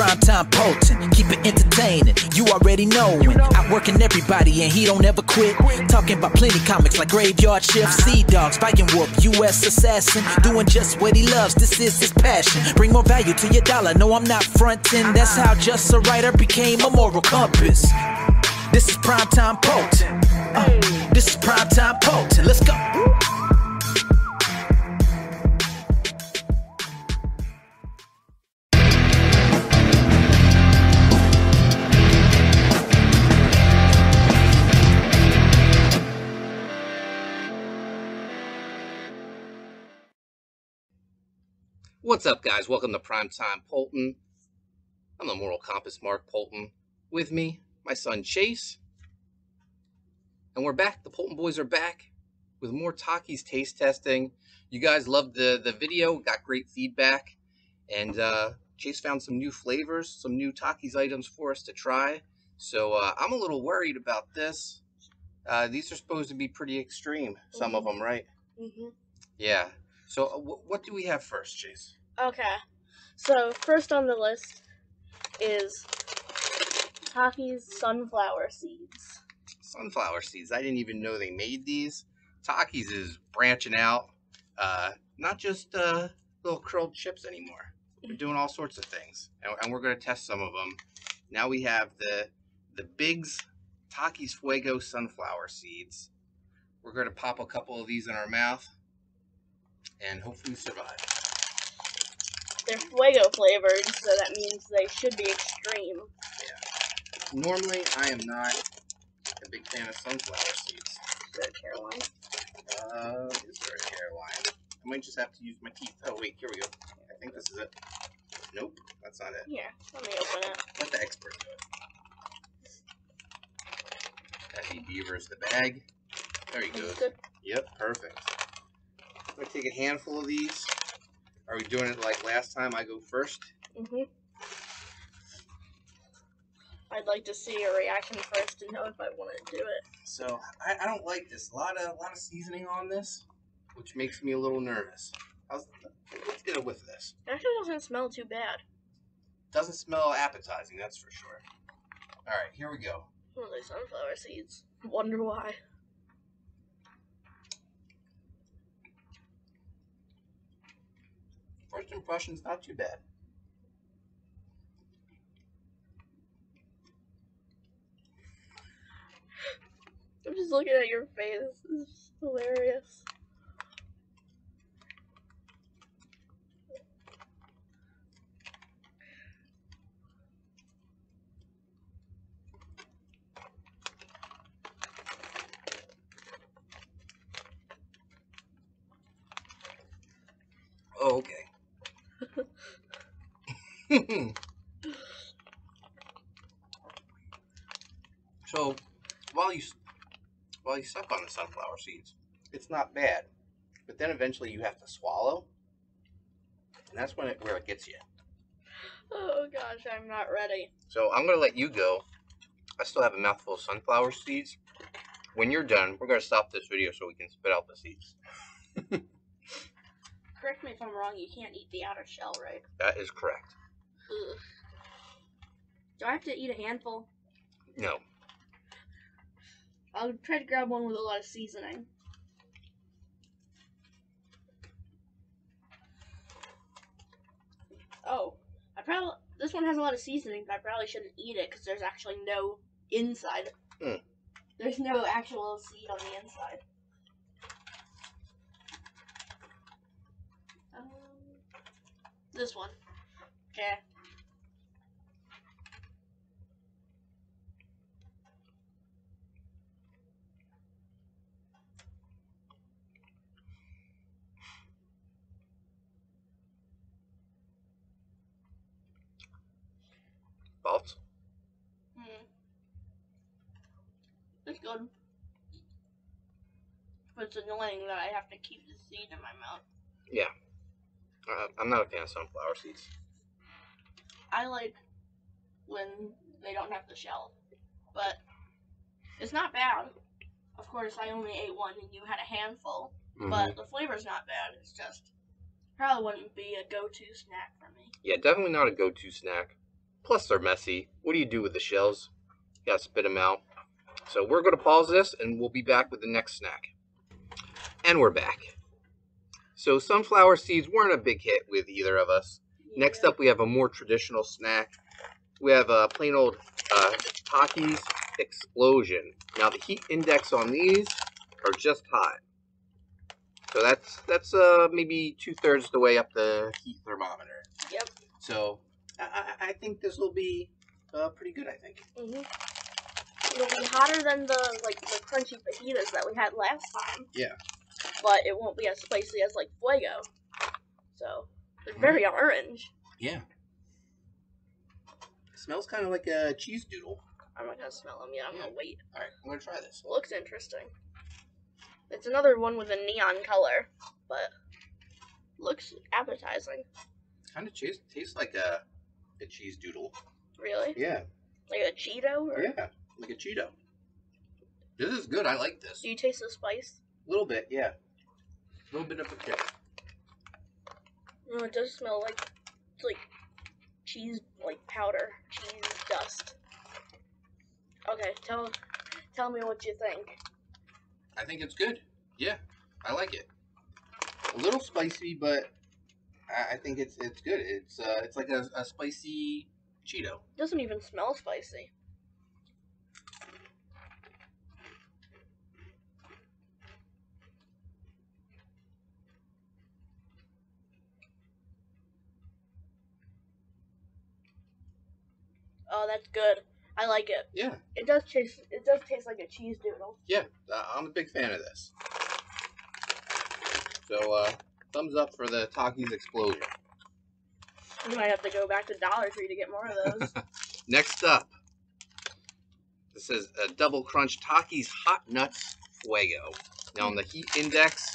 primetime Poulton, keep it entertaining. You already know when outworking everybody and he don't ever quit. Talking about plenty comics like Graveyard Shift, uh-huh. Sea Dogs, Viking Whoop, U.S. Assassin, uh-huh. doing just what he loves. This is his passion. Bring more value to your dollar. No, I'm not fronting. Uh-huh. That's how just a writer became a moral compass. This is primetime Poulton. Uh, this is primetime Poulton. Let's go. What's up, guys? Welcome to Primetime Poulton. I'm the Moral Compass Mark Poulton. With me, my son Chase. And we're back. The Poulton boys are back with more Takis taste testing. You guys loved the, the video, got great feedback. And uh, Chase found some new flavors, some new Takis items for us to try. So uh, I'm a little worried about this. Uh, these are supposed to be pretty extreme, some of them, right? hmm Yeah. So uh, wh- what do we have first, Chase? Okay. So first on the list is Takis sunflower seeds. sunflower seeds. I didn't even know they made these. Takis is branching out, uh, not just uh, little curled chips anymore. We're doing all sorts of things, and, and we're going to test some of them. Now we have the the Bigs Takis Fuego sunflower seeds. We're going to pop a couple of these in our mouth, and hopefully survive. They're fuego flavored, so that means they should be extreme. Yeah. Normally, I am not a big fan of sunflower seeds. Good Caroline. Uh, is there a Caroline? I might just have to use my teeth. Oh, wait, here we go. I think this is it. Nope, that's not it. Yeah, let me open it. Let the expert do it. Effie Beaver's the bag. There you go. Good. Yep, perfect. I'm gonna take a handful of these. Are we doing it like last time? I go first. Mhm. I'd like to see a reaction first to know if I want to do it. So I, I don't like this. A lot of a lot of seasoning on this, which makes me a little nervous. How's, let's get a whiff of this. It actually doesn't smell too bad. Doesn't smell appetizing, that's for sure. All right, here we go. Oh, they're sunflower seeds. Wonder why. First impression's not too bad. I'm just looking at your face. This is hilarious. Oh, okay. so, while you while you suck on the sunflower seeds, it's not bad. But then eventually you have to swallow, and that's when it where it gets you. Oh gosh, I'm not ready. So I'm gonna let you go. I still have a mouthful of sunflower seeds. When you're done, we're gonna stop this video so we can spit out the seeds. Correct me if I'm wrong, you can't eat the outer shell, right? That is correct. Ugh. Do I have to eat a handful? No. I'll try to grab one with a lot of seasoning. Oh, I probably this one has a lot of seasoning, but I probably shouldn't eat it because there's actually no inside. Hmm. There's no actual seed on the inside. Um, this one. Okay. Thoughts? Hmm. It's good. But it's annoying that I have to keep the seed in my mouth. Uh, I'm not a fan of sunflower seeds. I like when they don't have the shell. But it's not bad. Of course, I only ate one and you had a handful. Mhm. But the flavor's not bad. It's just probably wouldn't be a go-to snack for me. Yeah, definitely not a go-to snack. Plus, they're messy. What do you do with the shells? You gotta spit them out. So we're gonna pause this, and we'll be back with the next snack. And we're back. So sunflower seeds weren't a big hit with either of us. Next up, we have a more traditional snack. We have a plain old uh, Takis Xplosion. Now the heat index on these are just hot. So that's that's uh, maybe two thirds the way up the heat thermometer. Yep. So I, I, I think this will be uh, pretty good. I think. Mhm. It'll be hotter than the like the crunchy fajitas that we had last time. Yeah. But it won't be as spicy as like fuego. So they're mm-hmm. very orange. Yeah. Smells kind of like a cheese doodle. I'm not gonna smell them yet. I'm gonna wait. All right, I'm gonna try this. Looks interesting. It's another one with a neon color, but looks appetizing. Kind of tastes tastes like a a cheese doodle. Really? Yeah. Like a Cheeto? Or Yeah. Like a Cheeto. This is good. I like this. Do you taste the spice? A little bit, yeah. A little bit of a kick. No, it does smell like it's like cheese, like powder, cheese dust. Okay, tell tell me what you think. I think it's good. Yeah, I like it. A little spicy, but I, I think it's it's good. It's uh, it's like a, a spicy Cheeto. It doesn't even smell spicy. Oh, that's good. I like it. Yeah, It does taste. It does taste like a cheese doodle. yeah. Uh, I'm a big fan of this. So uh, thumbs up for the Takis Xplosion. We might have to go back to Dollar Tree to get more of those. Next up, this is a double crunch Takis Hot Nuts Fuego. Now on the heat index,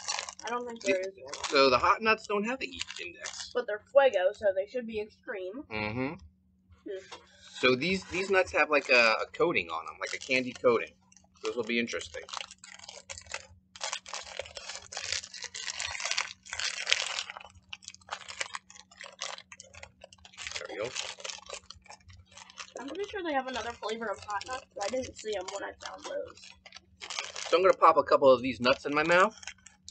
I don't think there is one, so the hot nuts don't have a heat index. but they're fuego, so they should be extreme. Mm-hmm. Hmm. So these these nuts have like a, a coating on them, like a candy coating. Those will be interesting. There we go. I'm pretty sure they have another flavor of hot nuts, but I didn't see them when I found those. So I'm gonna pop a couple of these nuts in my mouth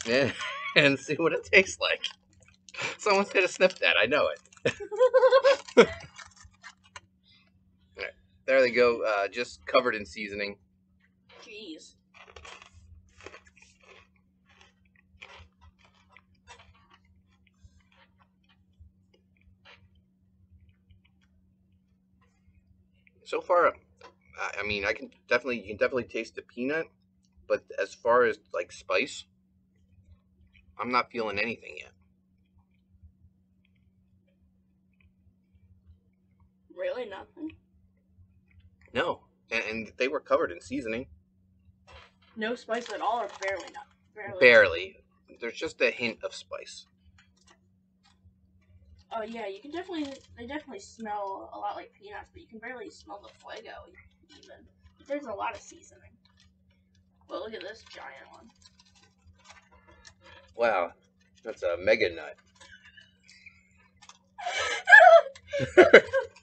and, and see what it tastes like. Someone's gonna sniff that. I know it. There they go, uh, just covered in seasoning. Jeez. So far, I I mean, I can definitely you can definitely taste the peanut, but as far as like spice, I'm not feeling anything yet. Really nothing. No, and, and they were covered in seasoning, No spice at all, or barely not. Barely. barely. There's just a hint of spice. Oh yeah, you can definitely. They definitely smell a lot like peanuts, but you can barely smell the fuego even. But there's a lot of seasoning. But look at this giant one. Wow, that's a mega nut.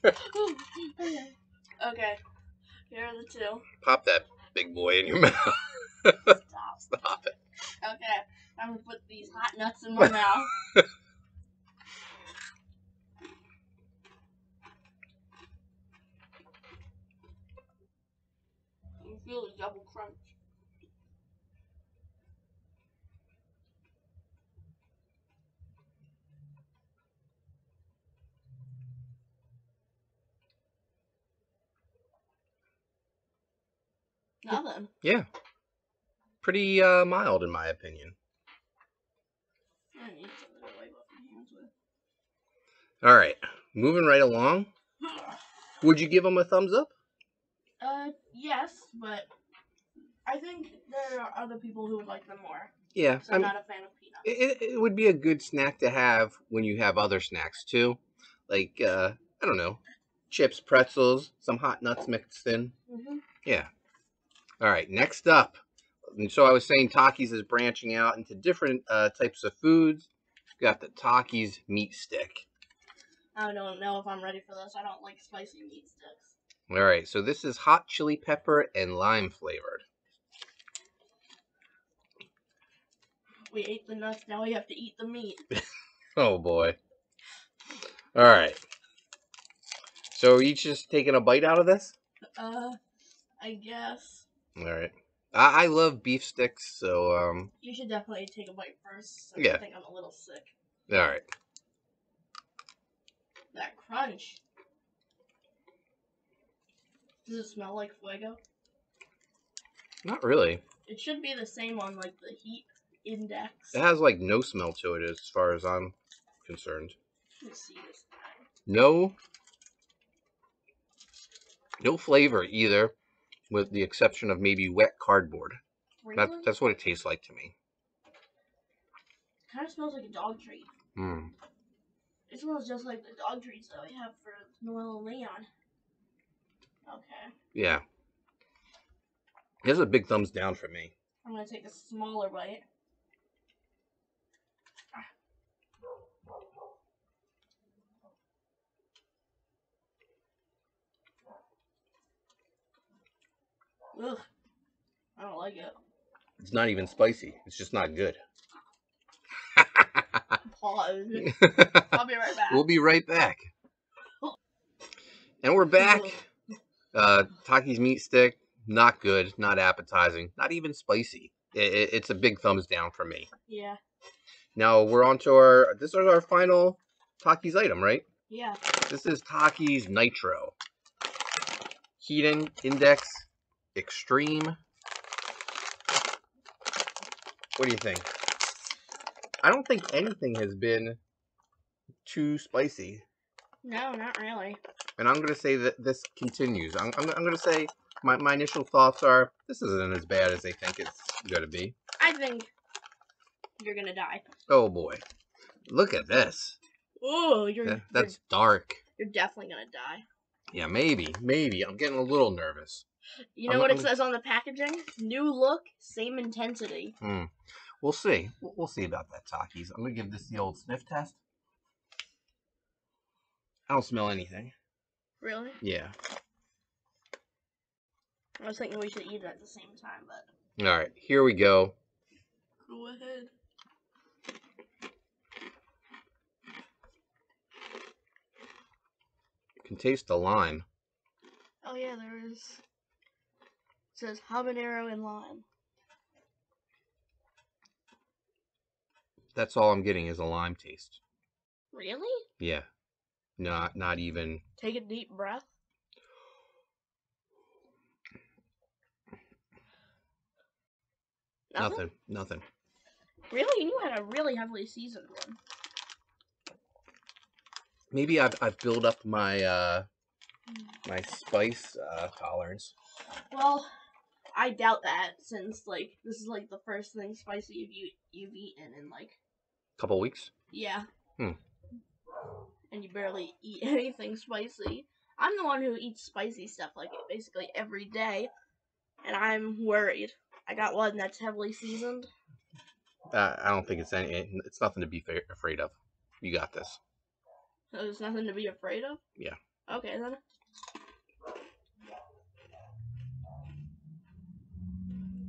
okay. Here are the two. Pop that big boy in your mouth. Stop. Stop it. Okay. I'm gonna put these hot nuts in my mouth. You feel the double crunch. Nothing. Yeah, pretty uh, mild in my opinion. I need something to wipe off my hands with. All right, moving right along. Would you give them a thumbs up? Uh, yes, but I think there are other people who would like them more. Yeah, So I I'm not a fan of peanuts. it, it would be a good snack to have when you have other snacks too, like uh, I don't know, chips, pretzels, some hot nuts mixed in. hmm Yeah. All right, next up. And so I was saying Takis is branching out into different uh, types of foods. We've got the Takis meat stick. I don't know if I'm ready for this. I don't like spicy meat sticks. All right, so this is hot chili pepper and lime flavored. We ate the nuts, now we have to eat the meat. Oh boy. All right. So are you just taking a bite out of this? Uh, I guess. All right. I, I love beef sticks, so um. You should definitely take a bite first. Yeah. I think I'm a little sick. All right. That crunch. Does it smell like fuego? Not really. It should be the same on like the heat index. It has like no smell to it as far as I'm concerned. Let's see this time. No. No flavor either, with the exception of maybe wet cardboard. Really? That, that's what it tastes like to me. kind of smells like a dog treat. Hmm. It smells just like the dog treats that we have for Noel and Leon. Okay. Yeah. This is a big thumbs down for me. I'm gonna take a smaller bite. Ugh. I don't like it. It's not even spicy. It's just not good. Pause. I'll be right back. we'll be right back. And we're back. Uh, Takis meat stick, not good, not appetizing, not even spicy. I i it's a big thumbs down for me. Yeah. Now we're on to our. This is our final Takis item, right? Yeah. This is Takis Nitro. Heating Index Extreme. What do you think? I don't think anything has been too spicy. No, not really. And I'm going to say that this continues. I'm, I'm, I'm going to say my, my initial thoughts are this isn't as bad as they think it's going to be. I think you're gonna die. Oh boy. Look at this. Oh, you're, That- you're that's dark. you're definitely gonna die. Yeah, maybe. Maybe. I'm getting a little nervous. You know I'm- what it I'm- says on the packaging? New look, same intensity. Hmm. We'll see. We'll, we'll see about that, Takis. I'm going to give this the old sniff test. I don't smell anything. Really? Yeah. I was thinking we should eat it at the same time, but All right. Here we go. go ahead. You can taste the lime. Oh yeah, there is. Says habanero and lime. That's all I'm getting is a lime taste. Really? Yeah. Not not even Take a deep breath. nothing. Nothing. Really? You had a really heavily seasoned one. Maybe I've I've built up my uh my spice uh tolerance. Well, I doubt that since like this is like the first thing spicy you've you've eaten in like Couple weeks. yeah. Hmm. And you barely eat anything spicy. I'm the one who eats spicy stuff like basically every day, and I'm worried. I got one that's heavily seasoned. Uh, I don't think it's any. It's nothing to be fa- afraid of. You got this. So there's nothing to be afraid of. Yeah. Okay then.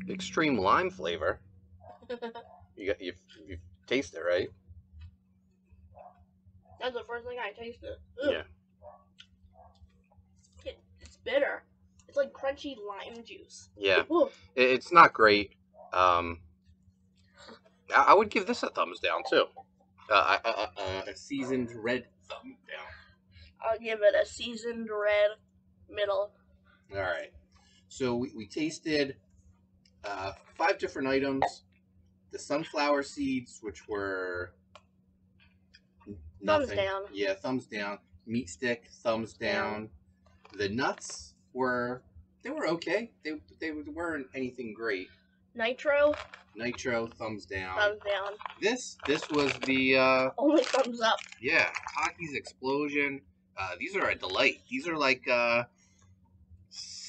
Extreme lime flavor. You got you you taste it right? That's the first thing I tasted. Ugh. Yeah. It, it's bitter. It's like crunchy lime juice. Yeah. Ooh. It's not great. Um, I, I would give this a thumbs down too. Uh, a, a, a, a seasoned red thumb down. I'll give it a seasoned red middle. All right. So we, we tasted uh, five different items. The sunflower seeds, which were n- Thumbs nothing. down. Yeah, thumbs down. Meat stick, thumbs down. The nuts were they were okay. They they weren't anything great. Nitro, Nitro, thumbs down. thumbs down. This this was the uh, Only thumbs up. yeah Takis Xplosion. Uh, these are a delight. These are like uh,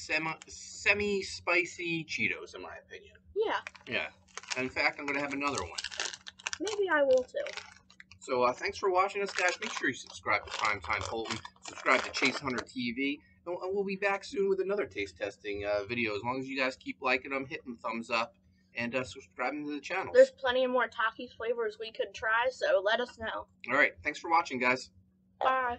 semi semi spicy Cheetos in my opinion. Yeah, Yeah. In fact, I'm gonna have another one. maybe I will too. So uh, thanks for watching us, guys. Make sure you subscribe to Primetime Poulton. Subscribe to Chase Hunter TV. And and we'll be back soon with another taste testing uh, video. As long as you guys keep liking them, hitting thumbs up, and uh, subscribing to the channel. There's plenty of more Takis flavors we could try, so let us know. All right. Thanks for watching, guys. Bye.